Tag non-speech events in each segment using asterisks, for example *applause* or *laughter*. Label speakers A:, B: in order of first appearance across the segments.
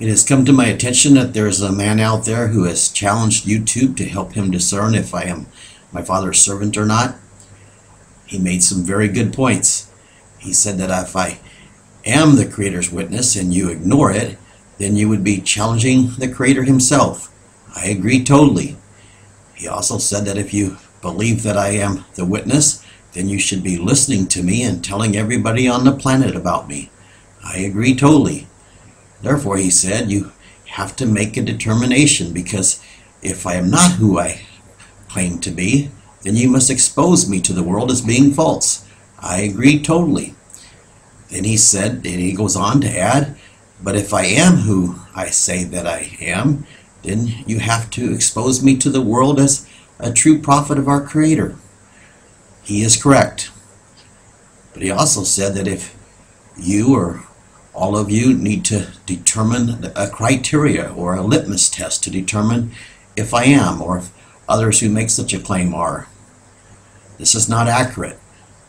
A: It has come to my attention that there is a man out there who has challenged YouTube to help him discern if I am my father's servant or not. He made some very good points. He said that if I am the Creator's witness and you ignore it, then you would be challenging the Creator himself. I agree totally. He also said that if you believe that I am the witness, then you should be listening to me and telling everybody on the planet about me. I agree totally. Therefore, he said, you have to make a determination because if I am not who I claim to be, then you must expose me to the world as being false. I agree totally. Then he said, and he goes on to add, but if I am who I say that I am, then you have to expose me to the world as a true prophet of our Creator. He is correct. But he also said that if you or all of you need to determine a criteria or a litmus test to determine if I am or if others who make such a claim are. This is not accurate.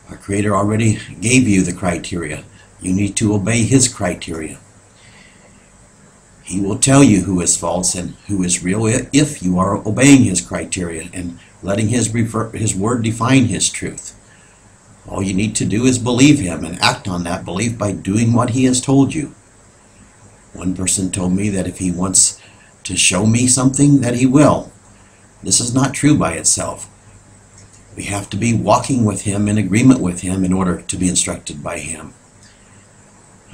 A: Our Creator already gave you the criteria. You need to obey His criteria. He will tell you who is false and who is real if you are obeying His criteria and letting His, refer, his Word define His truth. All you need to do is believe Him and act on that belief by doing what He has told you. One person told me that if He wants to show me something, that He will. This is not true by itself. We have to be walking with Him in agreement with Him in order to be instructed by Him.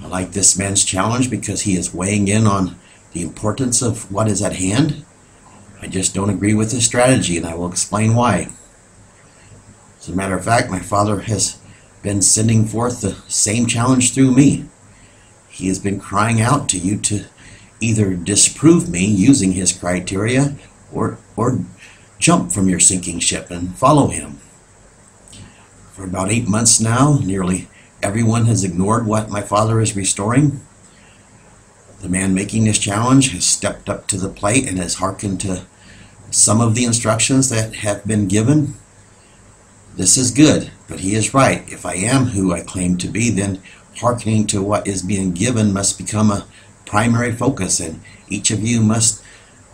A: I like this man's challenge because he is weighing in on the importance of what is at hand. I just don't agree with his strategy, and I will explain why. As a matter of fact, my father has been sending forth the same challenge through me. He has been crying out to you to either disprove me using his criteria or, or jump from your sinking ship and follow him. For about eight months now, nearly everyone has ignored what my father is restoring. The man making this challenge has stepped up to the plate and has hearkened to some of the instructions that have been given. This is good, but he is right. If I am who I claim to be, then hearkening to what is being given must become a primary focus, and each of you must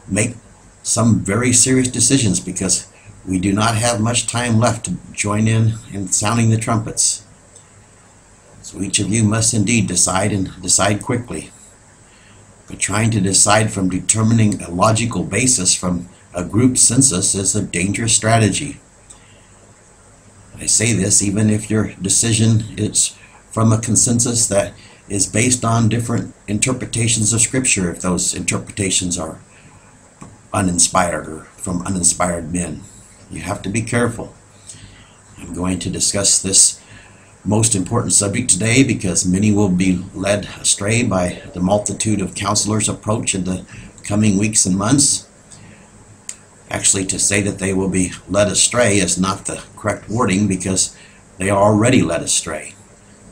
A: make some very serious decisions because we do not have much time left to join in in sounding the trumpets. So each of you must indeed decide and decide quickly. But trying to decide from determining a logical basis from a group census is a dangerous strategy. I say this even if your decision is from a consensus that is based on different interpretations of Scripture, if those interpretations are uninspired or from uninspired men. You have to be careful. I'm going to discuss this most important subject today because many will be led astray by the multitude of counselors' approach in the coming weeks and months. Actually, to say that they will be led astray is not the correct wording because they are already led astray.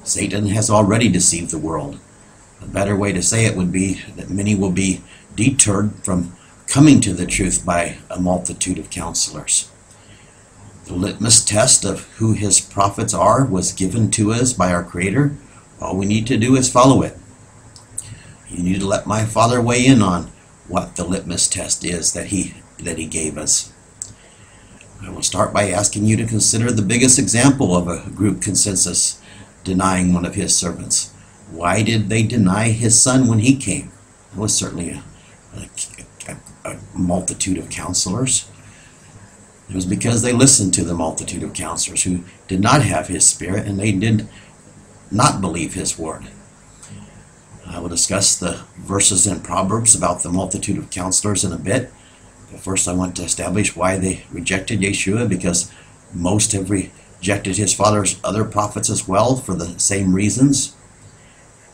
A: Satan has already deceived the world. A better way to say it would be that many will be deterred from coming to the truth by a multitude of counselors. The litmus test of who his prophets are was given to us by our Creator. All we need to do is follow it. You need to let my Father weigh in on what the litmus test is that he that he gave us. I will start by asking you to consider the biggest example of a group consensus denying one of his servants. Why did they deny his son when he came? It was certainly a, a a multitude of counselors. It was because they listened to the multitude of counselors who did not have his spirit and they did not believe his word. I will discuss the verses in Proverbs about the multitude of counselors in a bit. First, I want to establish why they rejected Yeshua because most have rejected his father's other prophets as well for the same reasons.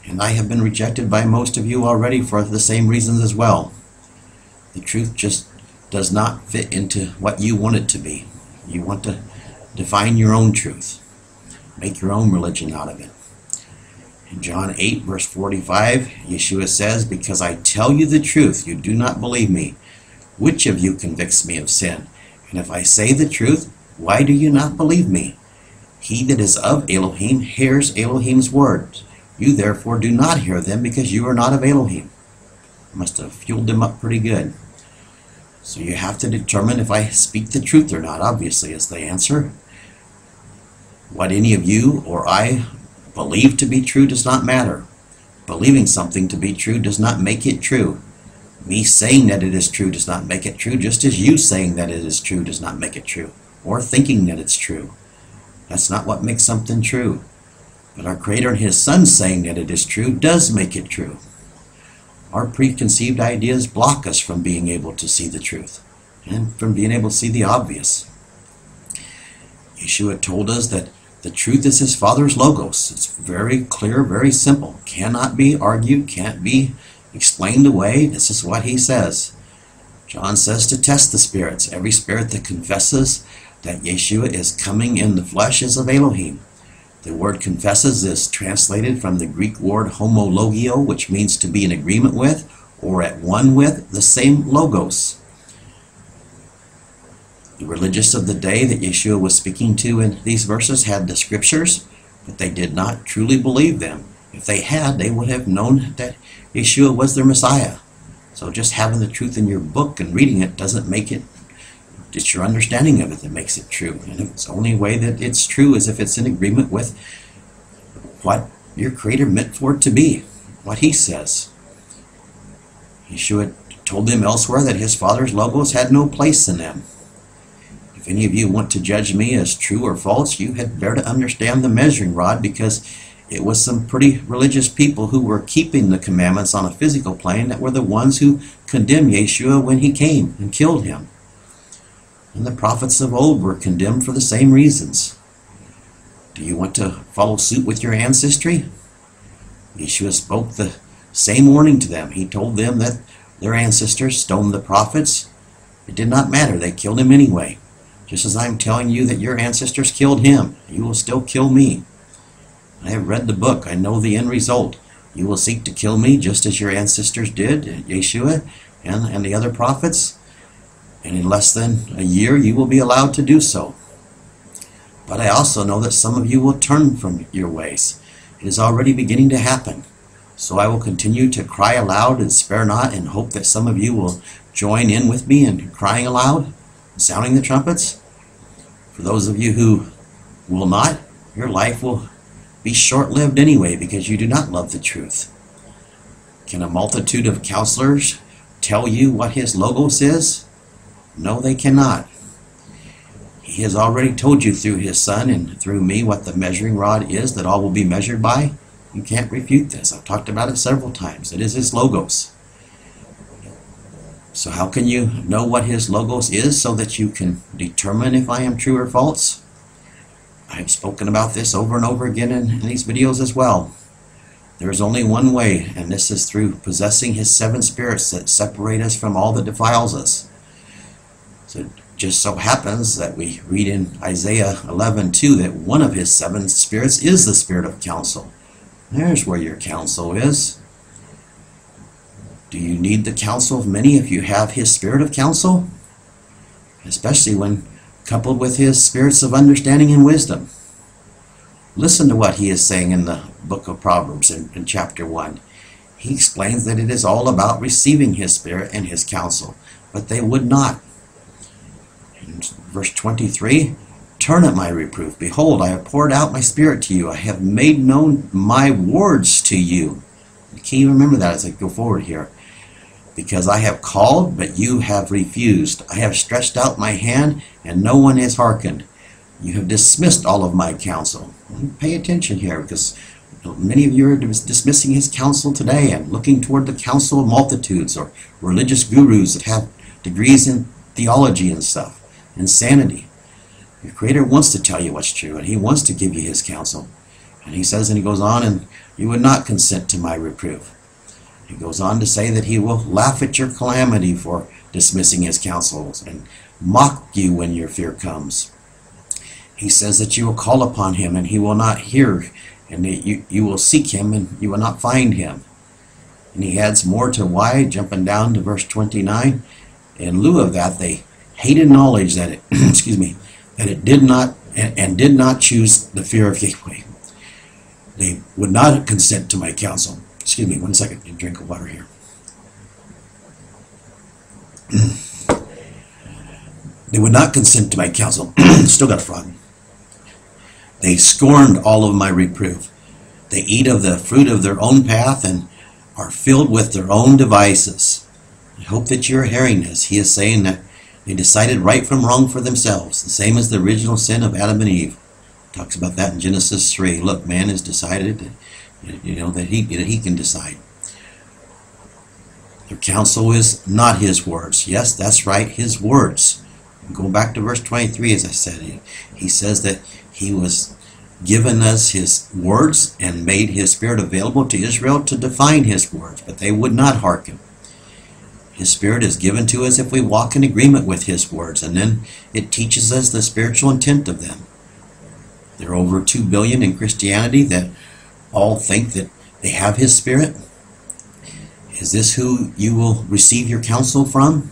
A: And I have been rejected by most of you already for the same reasons as well. The truth just does not fit into what you want it to be. You want to define your own truth, make your own religion out of it. In John 8, verse 45, Yeshua says, Because I tell you the truth, you do not believe me. Which of you convicts me of sin? And if I say the truth, why do you not believe me? He that is of Elohim hears Elohim's words. You therefore do not hear them because you are not of Elohim. Must have fueled them up pretty good. So you have to determine if I speak the truth or not, obviously, is the answer. What any of you or I believe to be true does not matter. Believing something to be true does not make it true. Me saying that it is true does not make it true, just as you saying that it is true does not make it true, or thinking that it's true. That's not what makes something true. But our Creator and His Son saying that it is true does make it true. Our preconceived ideas block us from being able to see the truth and from being able to see the obvious. Yeshua told us that the truth is His Father's logos. It's very clear, very simple. Cannot be argued, can't be explained away. This is what he says. John says to test the spirits. Every spirit that confesses that Yeshua is coming in the flesh is of Elohim. The word confesses is translated from the Greek word homologeo, which means to be in agreement with or at one with the same logos. The religious of the day that Yeshua was speaking to in these verses had the scriptures, but they did not truly believe them. If they had, they would have known that Yeshua was their Messiah. So just having the truth in your book and reading it doesn't make it, it's your understanding of it that makes it true. And it's the only way that it's true is if it's in agreement with what your Creator meant for it to be, what He says. Yeshua told them elsewhere that His Father's logos had no place in them. If any of you want to judge me as true or false, you had better understand the measuring rod because it was some pretty religious people who were keeping the commandments on a physical plane that were the ones who condemned Yeshua when he came and killed him. And the prophets of old were condemned for the same reasons. Do you want to follow suit with your ancestry? Yeshua spoke the same warning to them. He told them that their ancestors stoned the prophets. It did not matter, they killed him anyway. Just as I'm telling you that your ancestors killed him, you will still kill me. I have read the book. I know the end result. You will seek to kill me just as your ancestors did, Yeshua and, and the other prophets. And in less than a year, you will be allowed to do so. But I also know that some of you will turn from your ways. It is already beginning to happen. So I will continue to cry aloud and spare not, and hope that some of you will join in with me in crying aloud, sounding the trumpets. For those of you who will not, your life will be short lived anyway because you do not love the truth. Can a multitude of counselors tell you what his logos is? No, they cannot. He has already told you through his son and through me what the measuring rod is that all will be measured by. You can't refute this. I've talked about it several times. It is his logos. So, how can you know what his logos is so that you can determine if I am true or false? I've spoken about this over and over again in, in these videos as well. There is only one way, and this is through possessing his seven spirits that separate us from all that defiles us. So it just so happens that we read in Isaiah 11:2 that one of his seven spirits is the spirit of counsel. There's where your counsel is. Do you need the counsel of many if you have his spirit of counsel? Especially when coupled with his spirits of understanding and wisdom. Listen to what he is saying in the book of Proverbs in, in, chapter 1. He explains that it is all about receiving his spirit and his counsel, but they would not. In verse 23, Turn at my reproof. Behold, I have poured out my spirit to you. I have made known my words to you. Can you remember that as I go forward here? Because I have called, but you have refused. I have stretched out my hand, and no one has hearkened. You have dismissed all of my counsel. Pay attention here, because many of you are dismissing his counsel today and looking toward the counsel of multitudes or religious gurus that have degrees in theology and stuff, insanity. Your Creator wants to tell you what's true, and He wants to give you His counsel. And He says, and He goes on, and you would not consent to my reproof. He goes on to say that he will laugh at your calamity for dismissing his counsels and mock you when your fear comes. He says that you will call upon him and he will not hear, and that you, you will seek him and you will not find him. And he adds more to why, jumping down to verse 29. In lieu of that, they hated knowledge that it, *clears throat* excuse me, that it did not and, and did not choose the fear of Yahweh. They would not consent to my counsel. Excuse me, one second. You a drink of water here. *clears throat* they would not consent to my counsel. *clears throat* Still got a frog. They scorned all of my reproof. They eat of the fruit of their own path and are filled with their own devices. I hope that you're hearing this. He is saying that they decided right from wrong for themselves, the same as the original sin of Adam and Eve. Talks about that in Genesis 3. Look, man has decided you know, that he, that he can decide. Their counsel is not his words. Yes, that's right, his words. Go back to verse 23, as I said, he, he says that he was given us his words and made his spirit available to Israel to define his words, but they would not hearken. His spirit is given to us if we walk in agreement with his words, and then it teaches us the spiritual intent of them. There are over 2 billion in Christianity that all think that they have his spirit. Is this who you will receive your counsel from?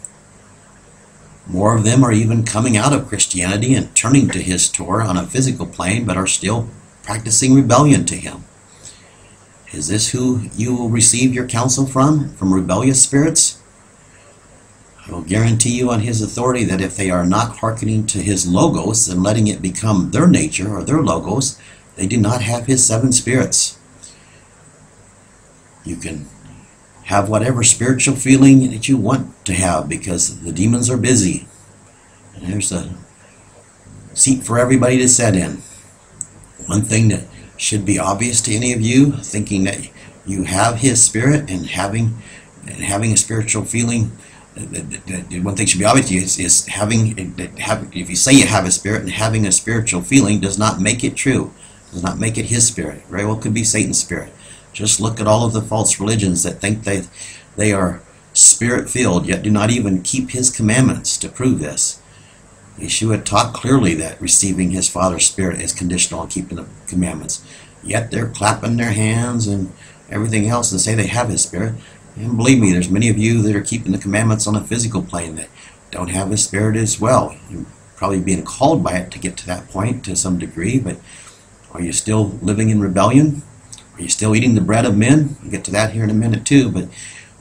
A: More of them are even coming out of Christianity and turning to his Torah on a physical plane, but are still practicing rebellion to him. Is this who you will receive your counsel from? From rebellious spirits? I will guarantee you on his authority that if they are not hearkening to his logos and letting it become their nature or their logos, they do not have his seven spirits. You can have whatever spiritual feeling that you want to have because the demons are busy. And there's a seat for everybody to sit in. One thing that should be obvious to any of you thinking that you have his spirit and having and having a spiritual feeling one thing should be obvious to you is, is having if you say you have a spirit and having a spiritual feeling does not make it true does not make it his spirit very well could be satan's spirit just look at all of the false religions that think they, they are spirit filled, yet do not even keep his commandments to prove this. Yeshua taught clearly that receiving his Father's Spirit is conditional on keeping the commandments. Yet they're clapping their hands and everything else and say they have his Spirit. And believe me, there's many of you that are keeping the commandments on a physical plane that don't have his Spirit as well. You're probably being called by it to get to that point to some degree, but are you still living in rebellion? Are you still eating the bread of men? We'll get to that here in a minute too, but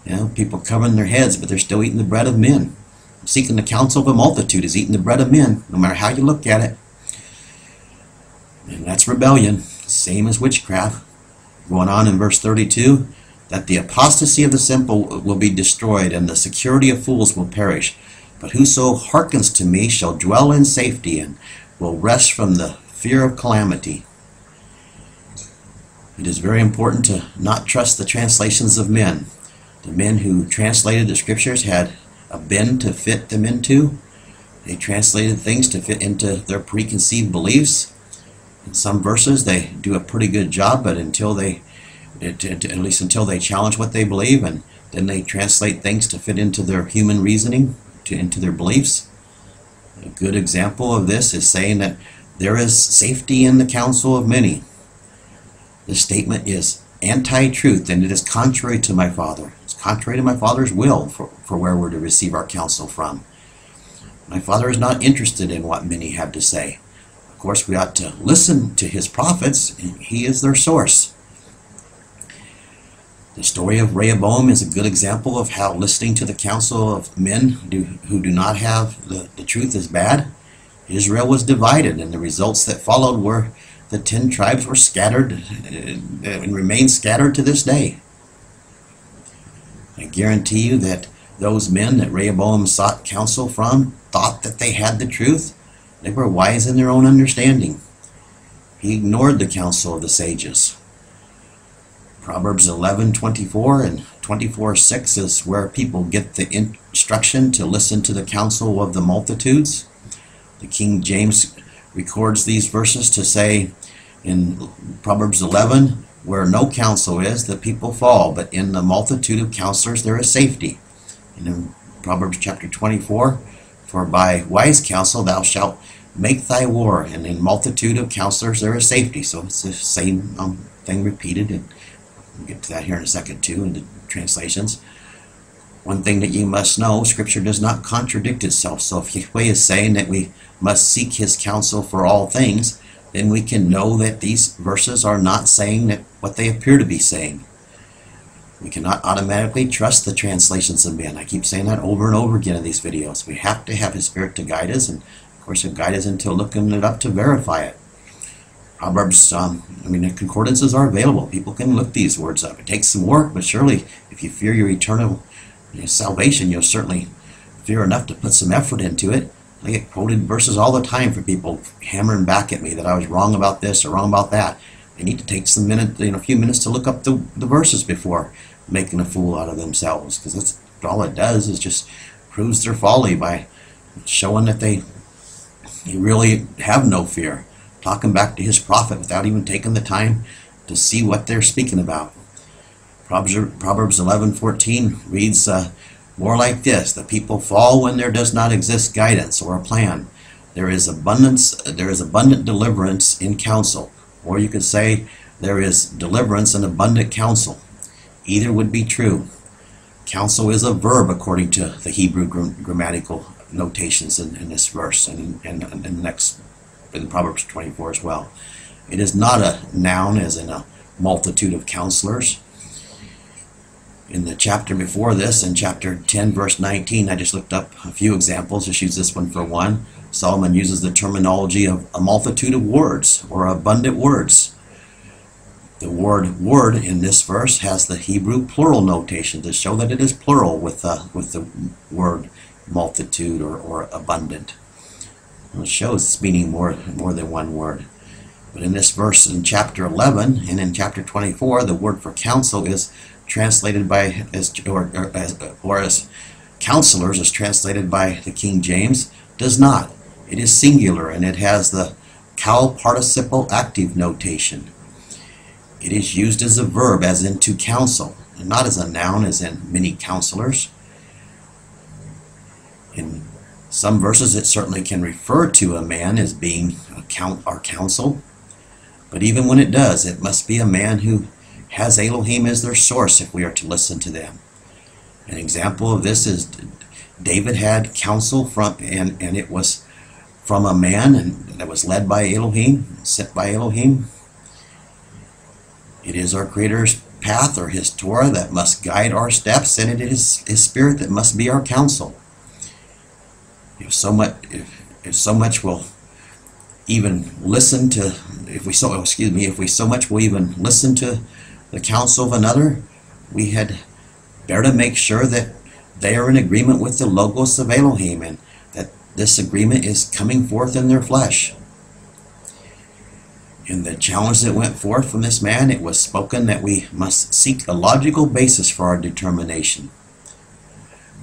A: you know, people covering their heads, but they're still eating the bread of men. Seeking the counsel of a multitude is eating the bread of men, no matter how you look at it. And that's rebellion, same as witchcraft. Going on in verse 32, that the apostasy of the simple will be destroyed, and the security of fools will perish. But whoso hearkens to me shall dwell in safety, and will rest from the fear of calamity. It is very important to not trust the translations of men. The men who translated the scriptures had a bin to fit them into. They translated things to fit into their preconceived beliefs. In some verses, they do a pretty good job, but until they, at least until they challenge what they believe, and then they translate things to fit into their human reasoning, to into their beliefs. A good example of this is saying that there is safety in the counsel of many. This statement is anti-truth and it is contrary to my Father. It's contrary to my Father's will for, for where we're to receive our counsel from. My Father is not interested in what many have to say. Of course, we ought to listen to his prophets. He is their source. The story of Rehoboam is a good example of how listening to the counsel of men do, who do not have the, the truth is bad. Israel was divided, and the results that followed were the ten tribes were scattered uh, and remain scattered to this day. I guarantee you that those men that Rehoboam sought counsel from thought that they had the truth. They were wise in their own understanding. He ignored the counsel of the sages. Proverbs 11:24 and 24:6 is where people get the instruction to listen to the counsel of the multitudes. The King James records these verses to say in Proverbs 11, where no counsel is, the people fall, but in the multitude of counselors there is safety. And in Proverbs chapter 24, for by wise counsel thou shalt make thy war, and in multitude of counselors there is safety. So it's the same um, thing repeated, and we'll get to that here in a second too in the translations. One thing that you must know, Scripture does not contradict itself. So if Yahweh is saying that we must seek His counsel for all things, then we can know that these verses are not saying that what they appear to be saying. We cannot automatically trust the translations of men. I keep saying that over and over again in these videos. We have to have His Spirit to guide us, and of course, He'll guide us into looking it up to verify it. Proverbs, um, I mean, the concordances are available. People can look these words up. It takes some work, but surely, if you fear your eternal you know, salvation, you'll certainly fear enough to put some effort into it. I get quoted verses all the time for people hammering back at me that I was wrong about this or wrong about that. They need to take some minute, you know, a few minutes to look up the, the verses before making a fool out of themselves, because that's all it does is just proves their folly by showing that they, they really have no fear, talking back to his prophet without even taking the time to see what they're speaking about. Proverbs 11:14 reads uh, more like this: "The people fall when there does not exist guidance or a plan. There is abundance. There is abundant deliverance in counsel." Or you could say there is deliverance and abundant counsel. Either would be true. Counsel is a verb according to the Hebrew grammatical notations in, in this verse and in, in, the next in Proverbs 24 as well. It is not a noun as in a multitude of counselors. In the chapter before this, in chapter 10, verse 19, I just looked up a few examples. Just use this one for one. Solomon uses the terminology of a multitude of words or abundant words. The word word in this verse has the Hebrew plural notation to show that it is plural with the, with the word multitude or, or abundant. It shows it's meaning more, more than one word. But in this verse in chapter 11 and in chapter 24, the word for counsel is translated by, as, or, or, as, or as counselors, translated by the King James, does not. It is singular and it has the qal participle active notation. It is used as a verb, as in to counsel, and not as a noun, as in many counselors. In some verses, it certainly can refer to a man as being a count or counsel, but even when it does, it must be a man who has Elohim as their source if we are to listen to them. An example of this is David had counsel from, and, and it was from a man and that was led by Elohim, sent by Elohim. It is our Creator's path or His Torah that must guide our steps, and it is His Spirit that must be our counsel. If so much, if, if so much will even listen to, if we so excuse me, if we so much will even listen to the counsel of another, we had better make sure that they are in agreement with the logos of Elohim and that this agreement is coming forth in their flesh. In the challenge that went forth from this man, it was spoken that we must seek a logical basis for our determination.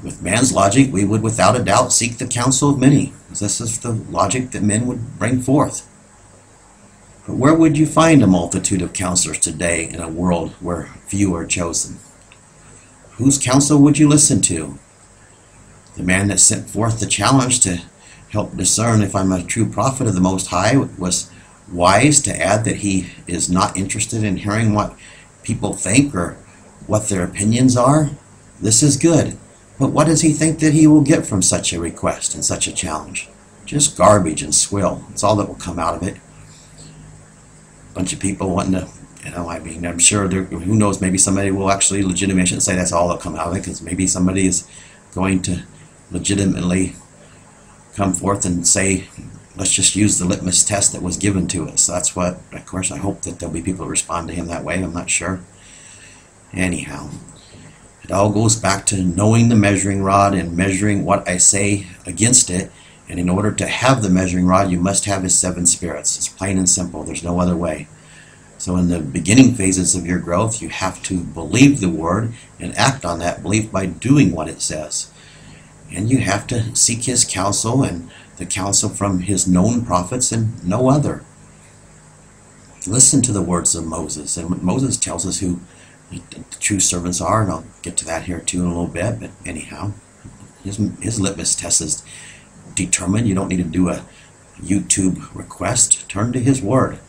A: With man's logic, we would without a doubt seek the counsel of many. This is the logic that men would bring forth. But where would you find a multitude of counselors today in a world where few are chosen? Whose counsel would you listen to? The man that sent forth the challenge to help discern if I'm a true prophet of the Most High was wise to add that he is not interested in hearing what people think or what their opinions are. This is good. But what does he think that he will get from such a request and such a challenge? Just garbage and swill. That's all that will come out of it. Bunch of people wanting to, you know, I mean, I'm sure there, who knows, maybe somebody will actually legitimately say that's all that'll come out of it because maybe somebody is going to legitimately come forth and say, let's just use the litmus test that was given to us. That's what, of course, I hope that there'll be people respond to him that way. I'm not sure. Anyhow, it all goes back to knowing the measuring rod and measuring what I say against it. And in order to have the measuring rod, you must have his seven spirits. It's plain and simple. There's no other way. So in the beginning phases of your growth, you have to believe the word and act on that belief by doing what it says. And you have to seek his counsel and the counsel from his known prophets and no other. Listen to the words of Moses. And Moses tells us who the true servants are, and I'll get to that here too in a little bit. But anyhow, his, his litmus test is determined. You don't need to do a YouTube request. Turn to his word.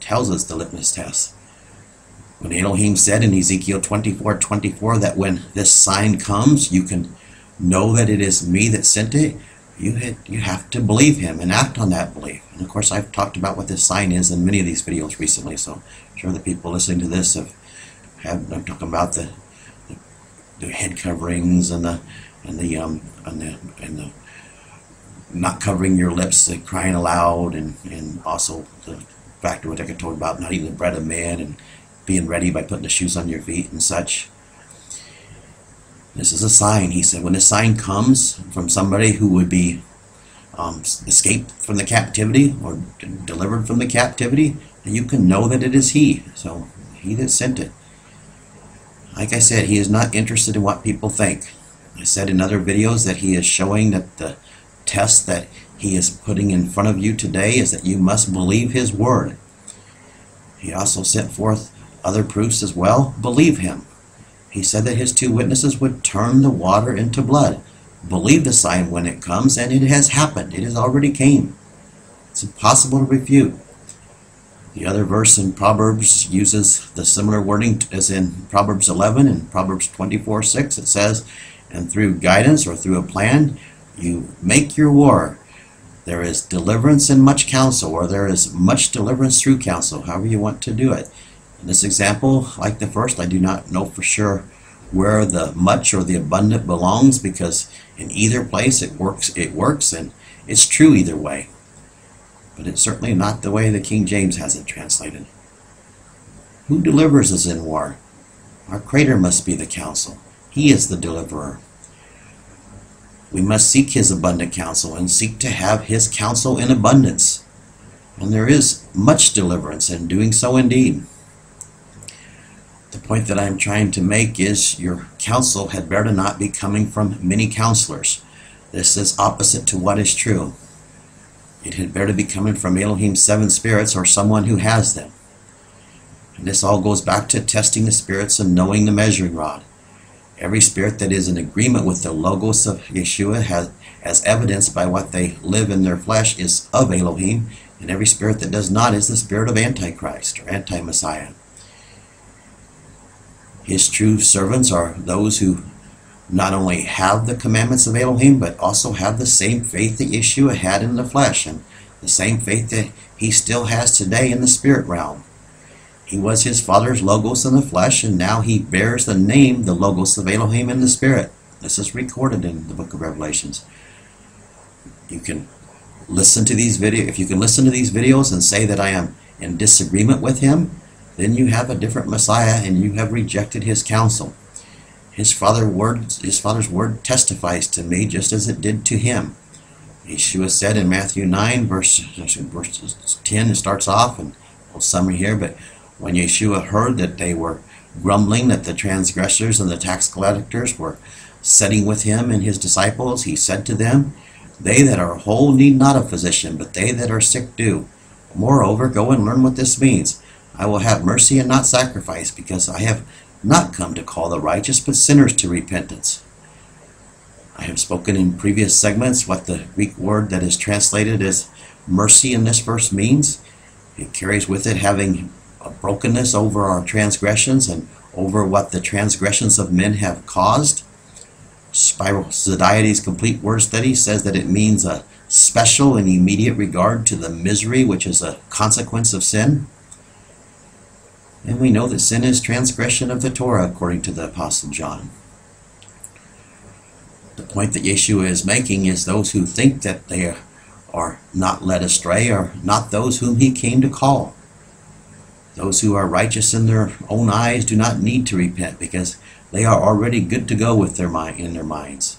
A: Tells us the litmus test. When Elohim said in Ezekiel 24 24 that when this sign comes, you can know that it is me that sent it, you had, you have to believe him and act on that belief. And of course, I've talked about what this sign is in many of these videos recently, so I'm sure the people listening to this have have, I'm talking about the, the, the head coverings and the and the um and the and the not covering your lips, the crying aloud, and and also the factor what I told about not eating the bread of man and being ready by putting the shoes on your feet and such. This is a sign, he said. When a sign comes from somebody who would be um, escaped from the captivity or delivered from the captivity, you can know that it is he. So he that sent it. Like I said, he is not interested in what people think. I said in other videos that he is showing that the test that he is putting in front of you today is that you must believe his word. He also sent forth other proofs as well. Believe him. He said that his two witnesses would turn the water into blood. Believe the sign when it comes, and it has happened. It has already came. It's impossible to refute. The other verse in Proverbs uses the similar wording as in Proverbs 11 and Proverbs 24 6. It says, And through guidance or through a plan, you make your war. There is deliverance in much counsel, or there is much deliverance through counsel, however you want to do it. In this example, like the first, I do not know for sure where the much or the abundant belongs because in either place it works it works and it's true either way. But it's certainly not the way the King James has it translated. Who delivers us in war? Our Creator must be the counsel. He is the deliverer. We must seek his abundant counsel and seek to have his counsel in abundance. And there is much deliverance in doing so indeed. The point that I'm trying to make is your counsel had better not be coming from many counselors. This is opposite to what is true. It had better be coming from Elohim's seven spirits or someone who has them. And this all goes back to testing the spirits and knowing the measuring rod. Every spirit that is in agreement with the logos of Yeshua has, as evidenced by what they live in their flesh is of Elohim, and every spirit that does not is the spirit of Antichrist or Anti-Messiah. His true servants are those who not only have the commandments of Elohim, but also have the same faith that Yeshua had in the flesh, and the same faith that he still has today in the spirit realm. He was his father's Logos in the flesh, and now he bears the name, the Logos of Elohim in the spirit. This is recorded in the book of Revelations. You can listen to these video if you can listen to these videos and say that I am in disagreement with him, then you have a different Messiah and you have rejected his counsel. His father word his father's word testifies to me just as it did to him. Yeshua said in Matthew 9, verse, verse 10, it starts off, and a summary here, but when Yeshua heard that they were grumbling that the transgressors and the tax collectors were sitting with him and his disciples, he said to them, They that are whole need not a physician, but they that are sick do. Moreover, go and learn what this means. I will have mercy and not sacrifice, because I have not come to call the righteous, but sinners to repentance. I have spoken in previous segments what the Greek word that is translated as mercy in this verse means. It carries with it having brokenness over our transgressions and over what the transgressions of men have caused. Spiros Zodhiates' complete word study says that it means a special and immediate regard to the misery which is a consequence of sin. And we know that sin is transgression of the Torah, according to the Apostle John. The point that Yeshua is making is those who think that they are not led astray are not those whom he came to call. Those who are righteous in their own eyes do not need to repent because they are already good to go with their mind in their minds.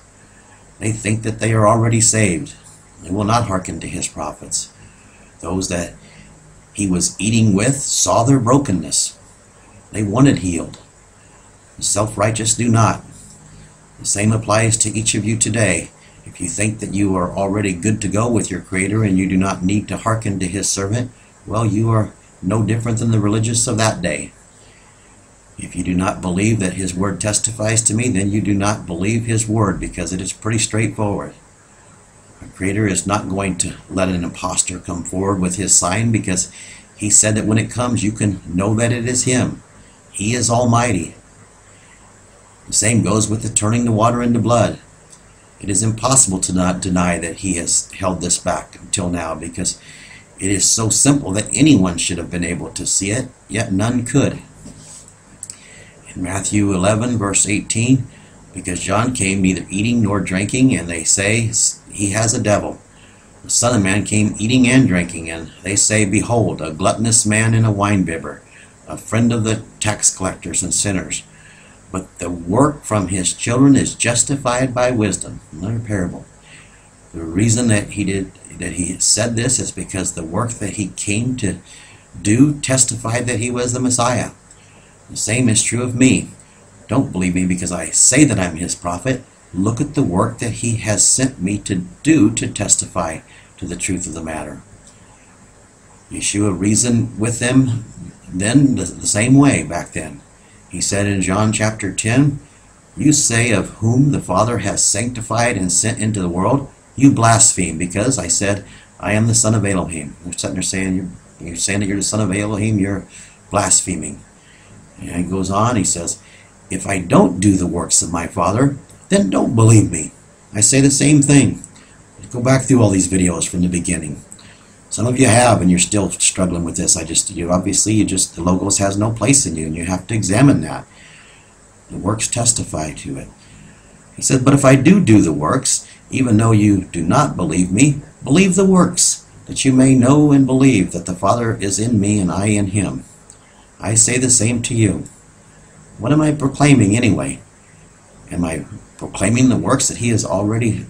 A: They think that they are already saved. They will not hearken to his prophets. Those that he was eating with saw their brokenness. They wanted healed. The self righteous do not. The same applies to each of you today. If you think that you are already good to go with your Creator and you do not need to hearken to His servant, well, you are no different than the religious of that day. If you do not believe that His Word testifies to me, then you do not believe His Word because it is pretty straightforward. Our Creator is not going to let an impostor come forward with His sign because He said that when it comes, you can know that it is Him. He is Almighty. The same goes with the turning the water into blood. It is impossible to not deny that he has held this back until now because it is so simple that anyone should have been able to see it, yet none could. In Matthew 11, verse 18, because John came neither eating nor drinking, and they say he has a devil. The Son of Man came eating and drinking, and they say, Behold, a gluttonous man and a winebibber, a friend of the tax collectors and sinners. But the work from his children is justified by wisdom. Another parable. The reason that he did that he said this is because the work that he came to do testified that he was the Messiah. The same is true of me. Don't believe me because I say that I'm his prophet. Look at the work that he has sent me to do to testify to the truth of the matter. Yeshua reasoned with them then the, the same way back then. He said in John chapter 10, You say of whom the Father has sanctified and sent into the world, you blaspheme, because I said, I am the son of Elohim. They're sitting there saying, you're, you're saying that you're the son of Elohim, you're blaspheming. And he goes on, he says, If I don't do the works of my Father, then don't believe me. I say the same thing. Go back through all these videos from the beginning. Some of you have, and you're still struggling with this. I just, you obviously, you just, the logos has no place in you, and you have to examine that. The works testify to it. He said, But if I do do the works, even though you do not believe me, believe the works, that you may know and believe that the Father is in me and I in him. I say the same to you. What am I proclaiming anyway? Am I proclaiming the works that he has already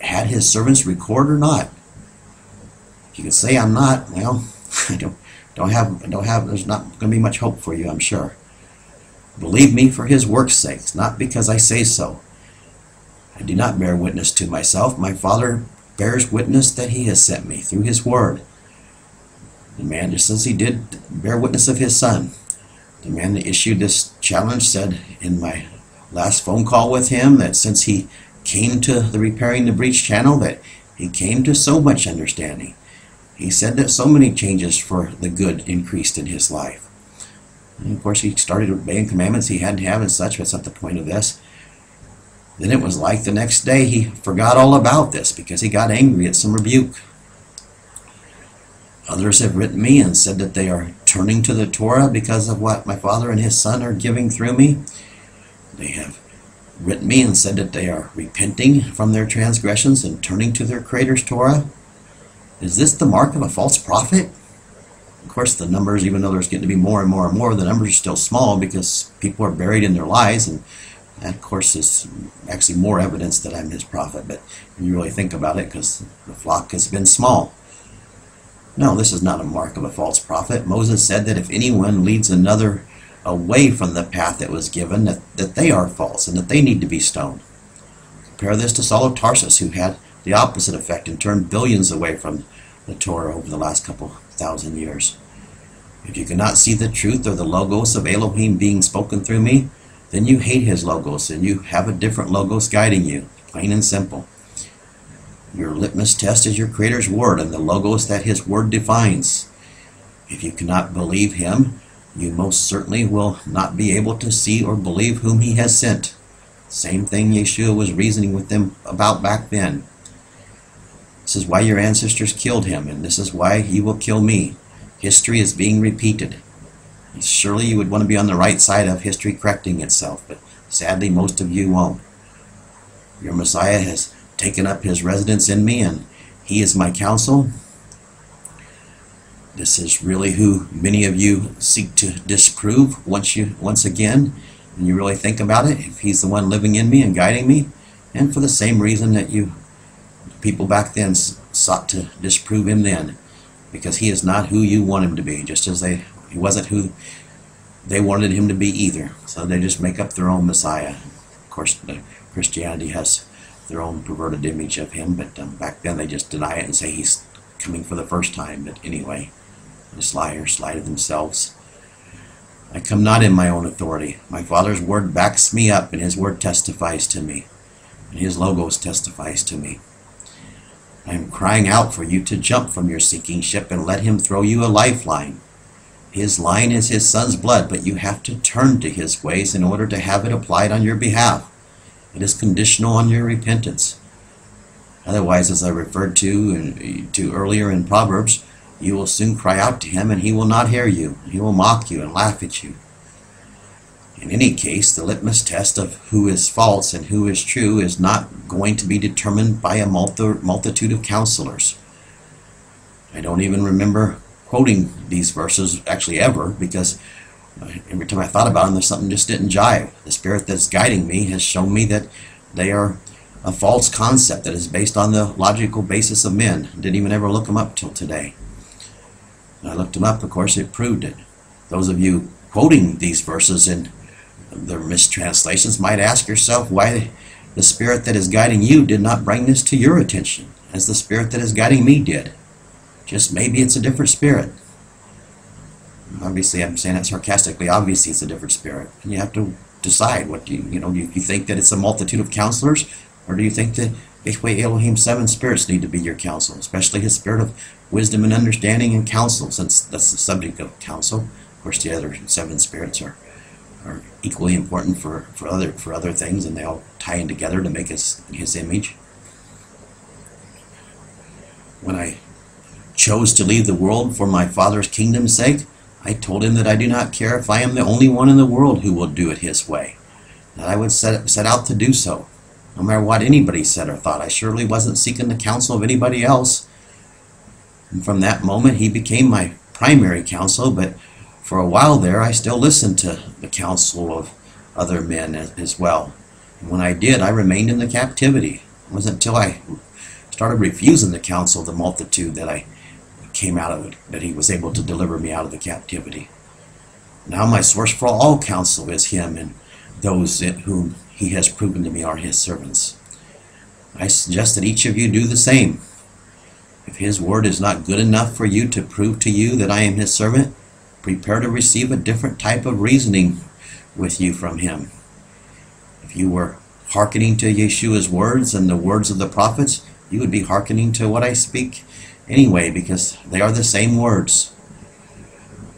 A: had his servants record or not? You can say I'm not, well, *laughs* I don't, don't have, don't have, there's not going to be much hope for you, I'm sure. Believe me for his work's sake, not because I say so. I do not bear witness to myself. My Father bears witness that he has sent me through his word. The man, just as he did bear witness of his son, the man that issued this challenge said in my last phone call with him that since he came to the Repairing the Breach channel, that he came to so much understanding. He said that so many changes for the good increased in his life. And of course, he started obeying commandments he hadn't have and such, but that's not the point of this. Then it was like the next day he forgot all about this because he got angry at some rebuke. Others have written me and said that they are turning to the Torah because of what my father and his son are giving through me. They have written me and said that they are repenting from their transgressions and turning to their Creator's Torah. Is this the mark of a false prophet? Of course, the numbers, even though there's getting to be more and more and more, the numbers are still small because people are buried in their lies and that, of course, is actually more evidence that I'm his prophet, but when you really think about it, because the flock has been small. No, this is not a mark of a false prophet. Moses said that if anyone leads another away from the path that was given, that, that they are false and that they need to be stoned. Compare this to Saul of Tarsus, who had the opposite effect and turned billions away from the Torah over the last couple thousand years. If you cannot see the truth or the logos of Elohim being spoken through me, then you hate his logos and you have a different logos guiding you, plain and simple. Your litmus test is your Creator's Word and the logos that His Word defines. If you cannot believe Him, you most certainly will not be able to see or believe whom He has sent. Same thing Yeshua was reasoning with them about back then. This is why your ancestors killed Him, and this is why He will kill me. History is being repeated. Surely you would want to be on the right side of history correcting itself, but sadly most of you won't. Your Messiah has taken up his residence in me, and he is my counsel. This is really who many of you seek to disprove once you once again, and you really think about it. If he's the one living in me and guiding me, and for the same reason that you people back then sought to disprove him then, because he is not who you want him to be, just as they he wasn't who they wanted him to be either. So they just make up their own Messiah. Of course, Christianity has their own perverted image of him, but um, back then they just deny it and say he's coming for the first time. But anyway, this liars lie to themselves. I come not in my own authority. My Father's word backs me up, and his word testifies to me, and his logos testifies to me. I am crying out for you to jump from your sinking ship and let him throw you a lifeline. His line is his son's blood, but you have to turn to his ways in order to have it applied on your behalf. It is conditional on your repentance. Otherwise, as I referred to, to earlier in Proverbs, you will soon cry out to him and he will not hear you. He will mock you and laugh at you. In any case, the litmus test of who is false and who is true is not going to be determined by a multitude of counselors. I don't even remember quoting these verses actually ever because uh, every time I thought about them, there's something just didn't jive. The spirit that's guiding me has shown me that they are a false concept that is based on the logical basis of men. Didn't even ever look them up till today. I looked them up, of course, it proved it. Those of you quoting these verses in their mistranslations might ask yourself why the spirit that is guiding you did not bring this to your attention as the spirit that is guiding me did. Just maybe it's a different spirit. Obviously, I'm saying that sarcastically. Obviously, it's a different spirit. And you have to decide what you, you know, do you think that it's a multitude of counselors or do you think that Yahweh Elohim seven spirits need to be your counsel, especially his spirit of wisdom and understanding and counsel, since that's the subject of counsel. Of course, the other seven spirits are are equally important for, for other for other things, and they all tie in together to make us His image. When I chose to leave the world for my Father's kingdom's sake, I told him that I do not care if I am the only one in the world who will do it His way, that I would set set out to do so, no matter what anybody said or thought. I surely wasn't seeking the counsel of anybody else. And from that moment, he became my primary counsel, but for a while there, I still listened to the counsel of other men as, as well. And when I did, I remained in the captivity. It wasn't until I started refusing the counsel of the multitude that I came out of it, that he was able to deliver me out of the captivity. Now my source for all counsel is him and those whom he has proven to me are his servants. I suggest that each of you do the same. If his word is not good enough for you to prove to you that I am his servant, prepare to receive a different type of reasoning with you from him. If you were hearkening to Yeshua's words and the words of the prophets, you would be hearkening to what I speak anyway, because they are the same words.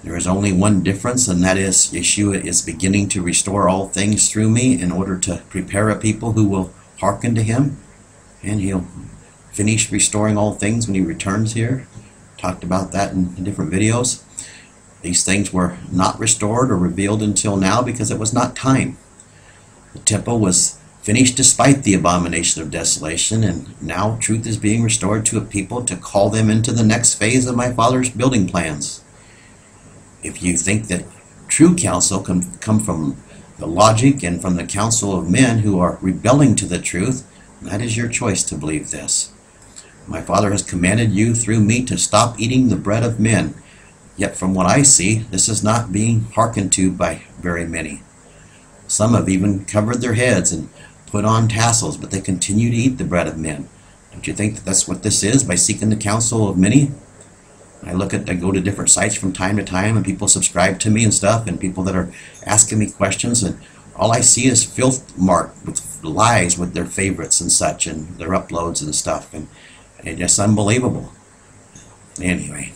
A: There is only one difference, and that is Yeshua is beginning to restore all things through me in order to prepare a people who will hearken to him, and he'll finish restoring all things when he returns here. Talked about that in different videos. These things were not restored or revealed until now because it was not time. The temple was finished despite the abomination of desolation, and now truth is being restored to a people to call them into the next phase of my Father's building plans. If you think that true counsel can come from the logic and from the counsel of men who are rebelling to the truth, that is your choice to believe this. My Father has commanded you through me to stop eating the bread of men Yet from what I see, this is not being hearkened to by very many. Some have even covered their heads and put on tassels, but they continue to eat the bread of men. Don't you think that that's what this is by seeking the counsel of many? I look at, I go to different sites from time to time, and people subscribe to me and stuff, and people that are asking me questions, and all I see is filth marked with lies with their favorites and such, and their uploads and stuff, and it's just unbelievable. Anyway.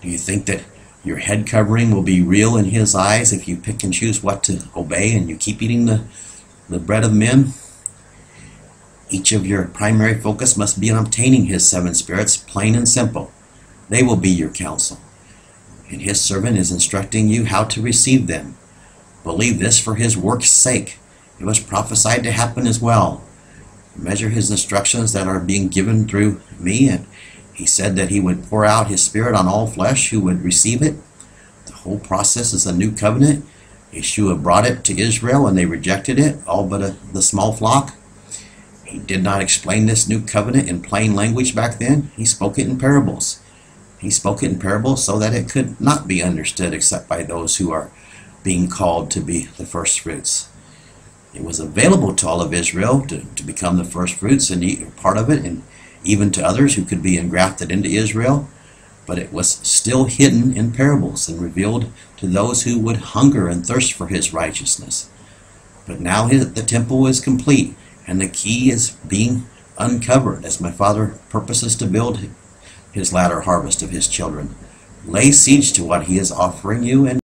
A: Do you think that your head covering will be real in his eyes if you pick and choose what to obey and you keep eating the, the bread of men? Each of your primary focus must be on obtaining his seven spirits, plain and simple. They will be your counsel. And his servant is instructing you how to receive them. Believe this for his work's sake. It was prophesied to happen as well. Measure his instructions that are being given through me and he said that he would pour out his spirit on all flesh who would receive it. The whole process is a new covenant. Yeshua brought it to Israel and they rejected it, all but a, the small flock. He did not explain this new covenant in plain language back then. He spoke it in parables. He spoke it in parables so that it could not be understood except by those who are being called to be the first fruits. It was available to all of Israel to, to become the first fruits and part of it, and even to others who could be engrafted into Israel, but it was still hidden in parables and revealed to those who would hunger and thirst for his righteousness. But now the temple is complete, and the key is being uncovered as my Father purposes to build his latter harvest of his children. Lay siege to what he is offering you and